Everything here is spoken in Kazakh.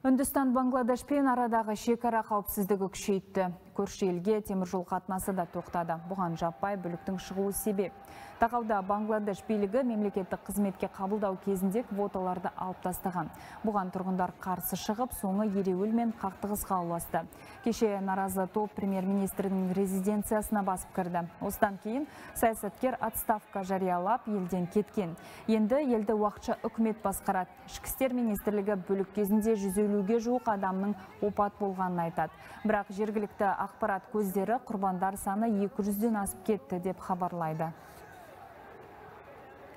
Үндістан Бангладешпен арадағы шекара қауіпсіздігі күшейтті. Көрші елге теміржол қатынасы да тоқтады. Бұған жаппай бүліктің шығуы себеп. Тақауда Бангладеш билігі мемлекеттік қызметке қабылдау кезінде квоталарды алып тастаған. Бұған тұрғындар қарсы шығып, соңы ереуіл мен қақтығысқа ұласты. Кеше наразы топ премьер-министрінің резиденциясына басып кірді. Осыдан кейін саясаткер отставка жариялап елден кеткен. Енді елді уақытша үкімет басқарады. Ішкі істер министрлігі бүлік кезінде 150-ге жуық адамның опат болғанын айтады. Бірақ жергілікті ақпарат көздері құрбандар саны 200-ден асып кетті деп хабарлайды.